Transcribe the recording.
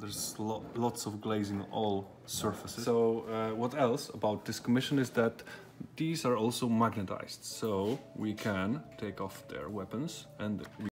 there's lo lots of glazing on all surfaces. So uh, what else about this commission is that these are also magnetized, so we can take off their weapons and we